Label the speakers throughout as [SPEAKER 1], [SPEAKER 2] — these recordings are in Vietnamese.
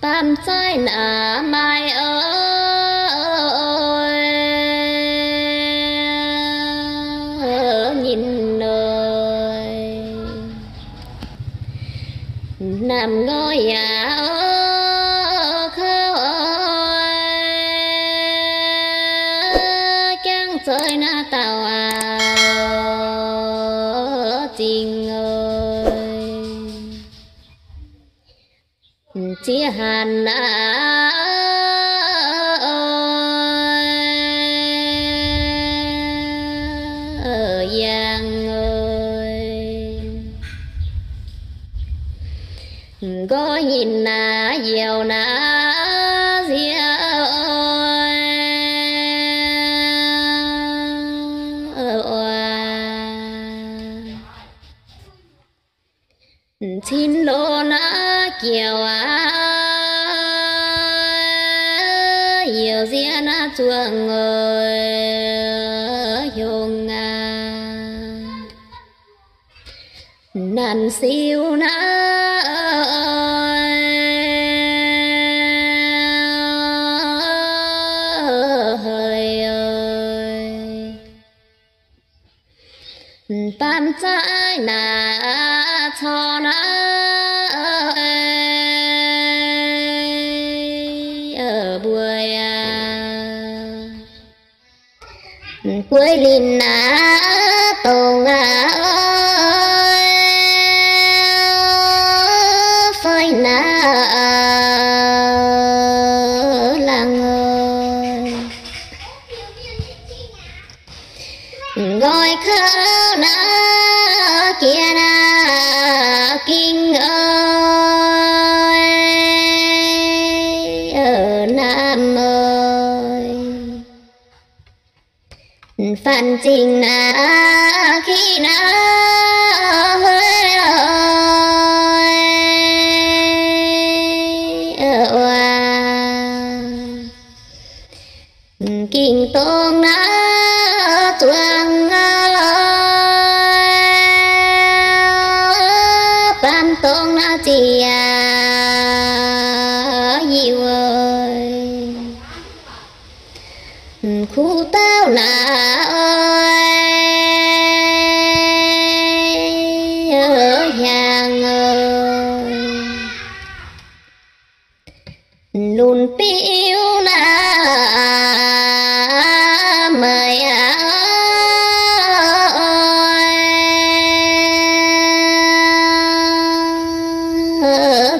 [SPEAKER 1] tam trái nà mai ơi, nhìn nơi nằm ngôi nhà chẳng chơi na tàu à. Hàn ở giang ơi có nhìn nà dèo nà dìa xin lô na kiều à nhiều diễn chuồng người dùng à nàn siêu na hơi ơi. Tam trái nà cho na buổi à cuối linh nã tùng à phơi nà làng ơi gọi khơ nã phan trình na khi na hơi ơi ở hàng ơi lùn piu na mời ơi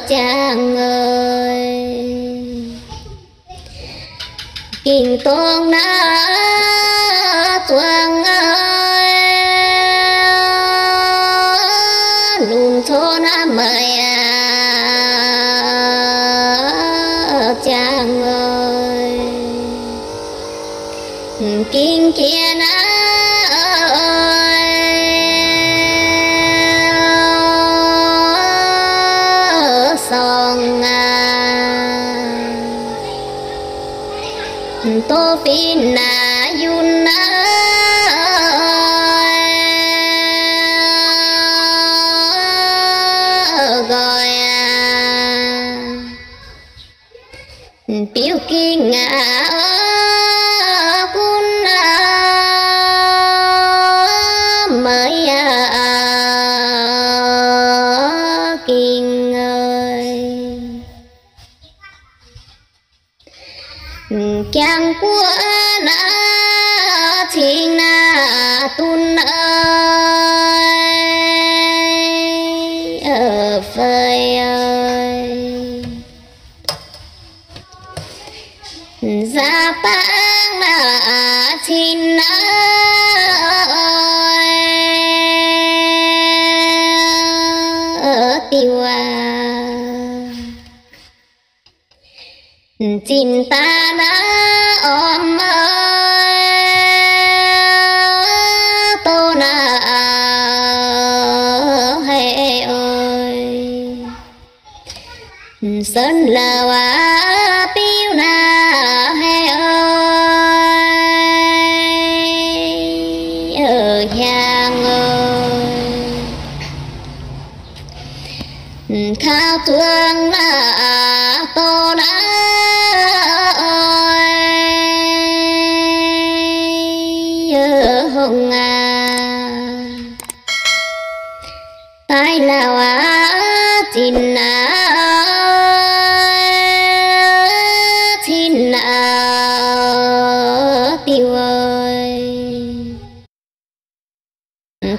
[SPEAKER 1] chàng ơi kinh tôn na thôn thô na mời à, chàng ơi kinh kia na song à. tô phi na yun na biểu ki ngã cun mới à, kinh ơi. Chàng của na thiên na tun ơi. Dạ bác là thiên ơi tiêu à cinta ôm ơi. Tô nà hệ ơi. Sơn là thương là tô đã ôi hùng à ai là quá tình à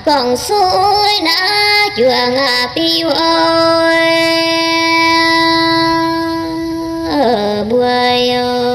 [SPEAKER 1] còn suối đã chùa ngà tiêu ơi buổi ơi